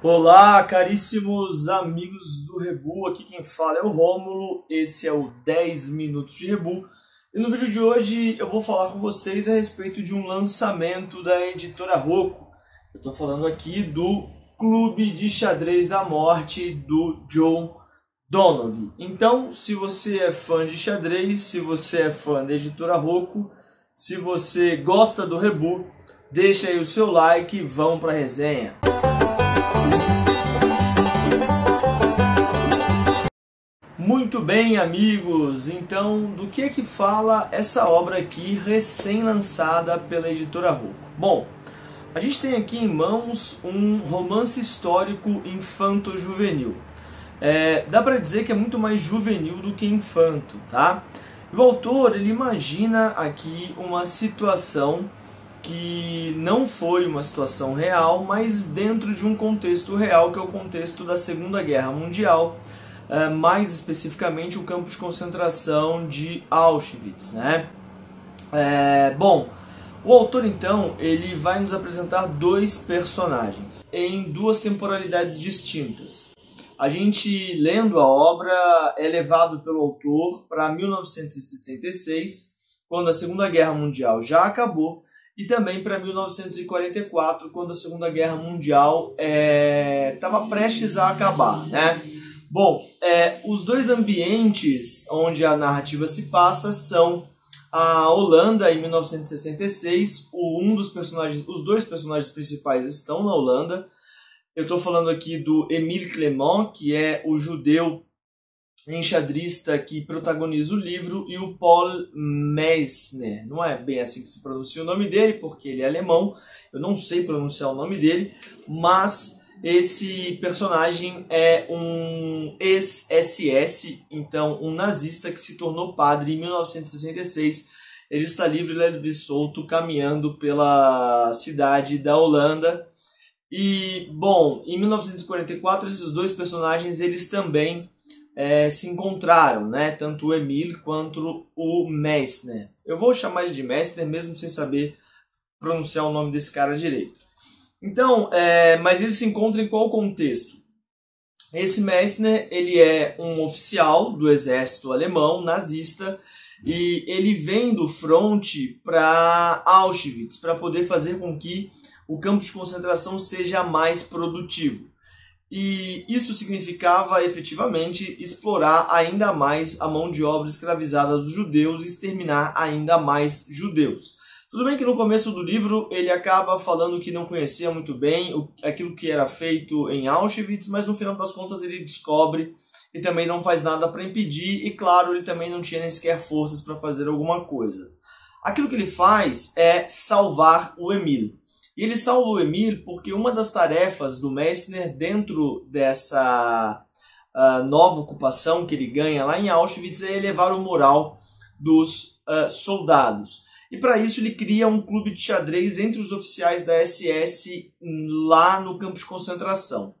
Olá, caríssimos amigos do Rebu, aqui quem fala é o Rômulo, esse é o 10 Minutos de Rebu. E no vídeo de hoje eu vou falar com vocês a respeito de um lançamento da editora Rocco. Eu estou falando aqui do Clube de Xadrez da Morte do John Donoghue. Então, se você é fã de xadrez, se você é fã da editora Rocco, se você gosta do Rebu, deixa aí o seu like e vamos para a resenha. Muito bem, amigos. Então, do que é que fala essa obra aqui recém-lançada pela editora Rocco? Bom, a gente tem aqui em mãos um romance histórico infanto-juvenil. É, dá para dizer que é muito mais juvenil do que infanto, tá? O autor ele imagina aqui uma situação que não foi uma situação real, mas dentro de um contexto real, que é o contexto da Segunda Guerra Mundial, é, mais especificamente o campo de concentração de Auschwitz, né? É, bom, o autor então ele vai nos apresentar dois personagens em duas temporalidades distintas. A gente lendo a obra é levado pelo autor para 1966, quando a Segunda Guerra Mundial já acabou, e também para 1944, quando a Segunda Guerra Mundial estava é, prestes a acabar, né? Bom, é, os dois ambientes onde a narrativa se passa são a Holanda em 1966. O, um dos personagens, os dois personagens principais estão na Holanda. Eu estou falando aqui do Émile Clément, que é o judeu enxadrista que protagoniza o livro, e o Paul Meissner. Não é bem assim que se pronuncia o nome dele, porque ele é alemão. Eu não sei pronunciar o nome dele, mas esse personagem é um ex-SS, então um nazista que se tornou padre em 1966. Ele está livre, leve e solto, caminhando pela cidade da Holanda. E, bom, em 1944 esses dois personagens eles também é, se encontraram, né? Tanto o Emil quanto o Meissner. Eu vou chamar ele de Meissner mesmo sem saber pronunciar o nome desse cara direito. Então, é, mas ele se encontra em qual contexto? Esse Messner, ele é um oficial do exército alemão nazista e ele vem do fronte para Auschwitz para poder fazer com que o campo de concentração seja mais produtivo. E isso significava efetivamente explorar ainda mais a mão de obra escravizada dos judeus e exterminar ainda mais judeus. Tudo bem que no começo do livro ele acaba falando que não conhecia muito bem aquilo que era feito em Auschwitz, mas no final das contas ele descobre e também não faz nada para impedir, e claro, ele também não tinha nem sequer forças para fazer alguma coisa. Aquilo que ele faz é salvar o Emil. E ele salva o Emil porque uma das tarefas do Messner dentro dessa uh, nova ocupação que ele ganha lá em Auschwitz é elevar o moral dos uh, soldados. E para isso ele cria um clube de xadrez entre os oficiais da SS lá no campo de concentração.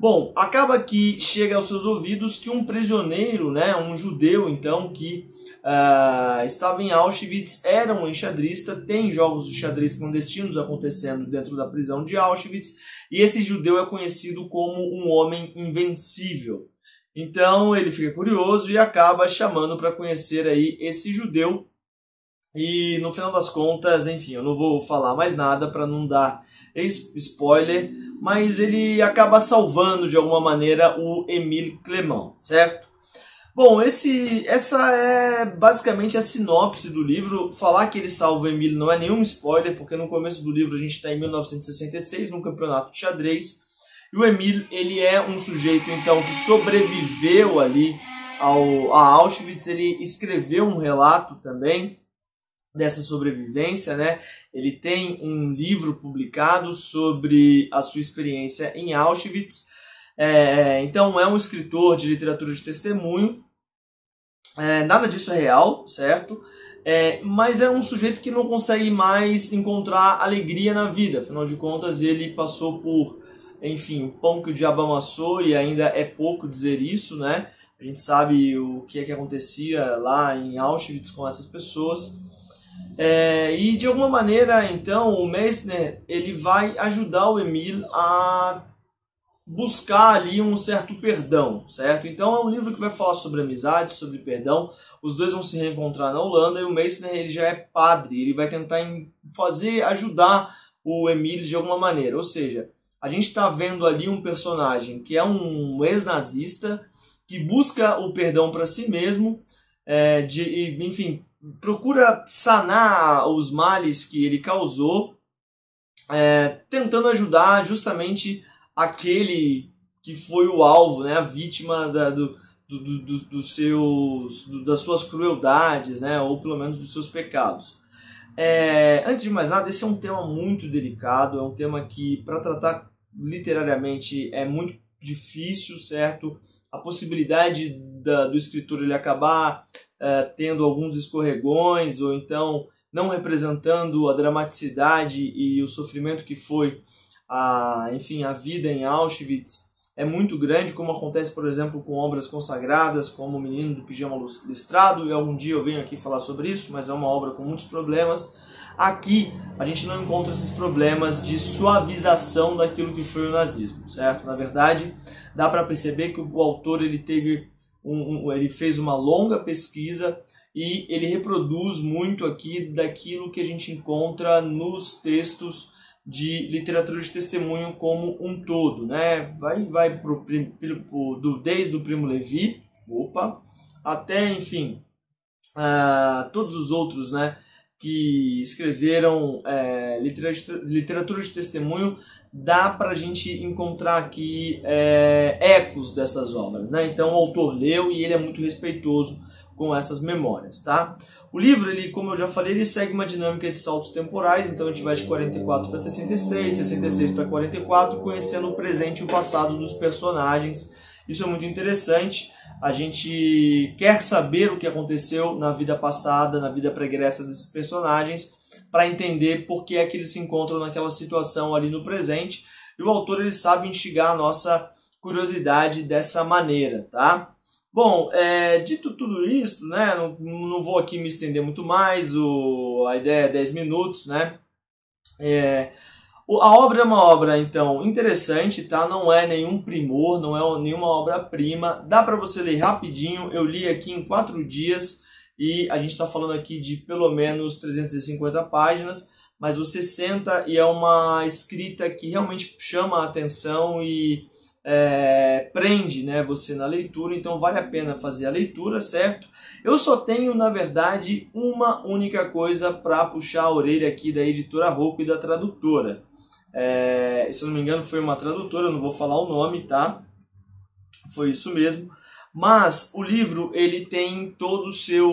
Bom, acaba que chega aos seus ouvidos que um prisioneiro, né, um judeu então, que uh, estava em Auschwitz, era um enxadrista, tem jogos de xadrez clandestinos acontecendo dentro da prisão de Auschwitz, e esse judeu é conhecido como um homem invencível. Então ele fica curioso e acaba chamando para conhecer aí esse judeu e no final das contas, enfim, eu não vou falar mais nada para não dar spoiler, mas ele acaba salvando de alguma maneira o Emile Clement, certo? Bom, esse, essa é basicamente a sinopse do livro. Falar que ele salva o Emile não é nenhum spoiler, porque no começo do livro a gente está em 1966, num campeonato de xadrez. E o Emile, ele é um sujeito então que sobreviveu ali ao, a Auschwitz, ele escreveu um relato também dessa sobrevivência, né? Ele tem um livro publicado sobre a sua experiência em Auschwitz. É, então é um escritor de literatura de testemunho. É, nada disso é real, certo? É, mas é um sujeito que não consegue mais encontrar alegria na vida. Afinal de contas, ele passou por, enfim, o pão que o diabo amassou e ainda é pouco dizer isso, né? A gente sabe o que é que acontecia lá em Auschwitz com essas pessoas. É, e de alguma maneira, então, o Messner ele vai ajudar o Emil a buscar ali um certo perdão, certo? Então é um livro que vai falar sobre amizade, sobre perdão. Os dois vão se reencontrar na Holanda e o Meissner ele já é padre, ele vai tentar fazer ajudar o Emílio de alguma maneira. Ou seja, a gente está vendo ali um personagem que é um ex-nazista que busca o perdão para si mesmo, é, de, enfim, procura sanar os males que ele causou, é, tentando ajudar justamente aquele que foi o alvo, né, a vítima da, do, do, do, do seus, das suas crueldades, né, ou pelo menos dos seus pecados. É, antes de mais nada, esse é um tema muito delicado, é um tema que, para tratar literariamente, é muito difícil, certo? A possibilidade da, do escritor ele acabar é, tendo alguns escorregões, ou então não representando a dramaticidade e o sofrimento que foi a, enfim, a vida em Auschwitz é muito grande, como acontece, por exemplo, com obras consagradas, como O Menino do Pijama Listrado, e algum dia eu venho aqui falar sobre isso, mas é uma obra com muitos problemas. Aqui a gente não encontra esses problemas de suavização daquilo que foi o nazismo, certo? Na verdade, dá para perceber que o autor ele teve um, um, ele fez uma longa pesquisa e ele reproduz muito aqui daquilo que a gente encontra nos textos de literatura de testemunho como um todo, né? Vai, vai pro, pro, do, desde o Primo Levi, opa, até, enfim, uh, todos os outros, né? Que escreveram é, literatura, literatura de testemunho, dá para a gente encontrar aqui é, ecos dessas obras, né? Então o autor leu e ele é muito respeitoso com essas memórias, tá? O livro, ele, como eu já falei, ele segue uma dinâmica de saltos temporais, então a gente vai de 44 para 66, 66 para 44, conhecendo o presente e o passado dos personagens. Isso é muito interessante. A gente quer saber o que aconteceu na vida passada, na vida pregressa desses personagens, para entender por que é que eles se encontram naquela situação ali no presente. E o autor ele sabe instigar a nossa curiosidade dessa maneira, tá? Bom, é, dito tudo isso, né, não, não vou aqui me estender muito mais, o, a ideia é 10 minutos, né? É, a obra é uma obra, então, interessante, tá? Não é nenhum primor, não é nenhuma obra-prima. Dá para você ler rapidinho. Eu li aqui em quatro dias e a gente está falando aqui de pelo menos 350 páginas. Mas você senta e é uma escrita que realmente chama a atenção e é, prende né, você na leitura, então vale a pena fazer a leitura, certo? Eu só tenho, na verdade, uma única coisa para puxar a orelha aqui da editora Rocco e da tradutora. É, se eu não me engano, foi uma tradutora, não vou falar o nome, tá? Foi isso mesmo. Mas o livro ele tem todo o seu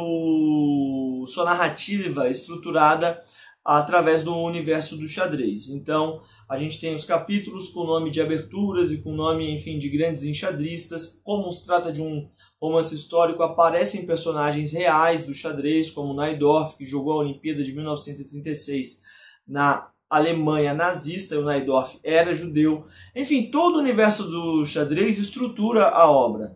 sua narrativa estruturada através do universo do xadrez. Então, a gente tem os capítulos com nome de aberturas e com nome, enfim, de grandes enxadristas. Como se trata de um romance histórico, aparecem personagens reais do xadrez, como Naidorf, que jogou a Olimpíada de 1936 na Alemanha nazista, o Naidorf era judeu. Enfim, todo o universo do xadrez estrutura a obra.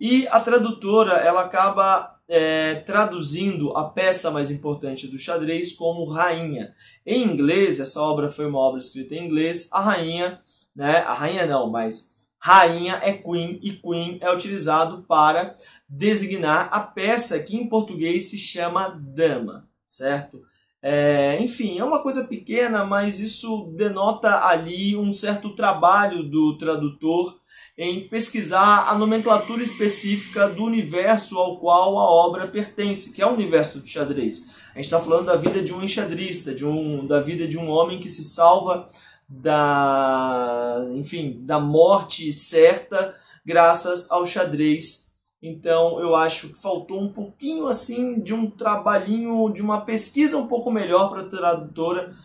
E a tradutora, ela acaba é, traduzindo a peça mais importante do xadrez como rainha. Em inglês, essa obra foi uma obra escrita em inglês, a rainha, né, a rainha não, mas rainha é queen e queen é utilizado para designar a peça que em português se chama dama, certo? É, enfim, é uma coisa pequena, mas isso denota ali um certo trabalho do tradutor em pesquisar a nomenclatura específica do universo ao qual a obra pertence, que é o universo do xadrez. A gente está falando da vida de um enxadrista, de um, da vida de um homem que se salva da, enfim, da morte certa graças ao xadrez. Então eu acho que faltou um pouquinho assim de um trabalhinho, de uma pesquisa um pouco melhor para a tradutora,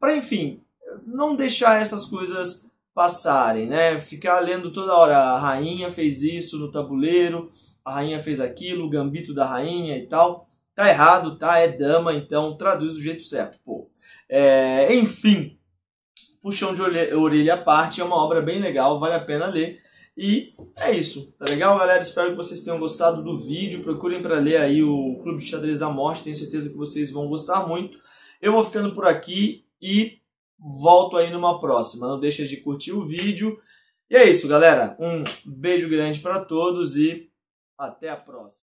para enfim, não deixar essas coisas passarem, né? Ficar lendo toda hora, a rainha fez isso no tabuleiro, a rainha fez aquilo, o gambito da rainha e tal. Tá errado, tá? É dama, então traduz do jeito certo, pô. É, enfim, Puxão de Orelha à parte é uma obra bem legal, vale a pena ler. E é isso, tá legal, galera? Espero que vocês tenham gostado do vídeo. Procurem para ler aí o Clube de Xadrez da Morte, tenho certeza que vocês vão gostar muito. Eu vou ficando por aqui e volto aí numa próxima. Não deixa de curtir o vídeo E é isso, galera. Um beijo grande para todos e até a próxima.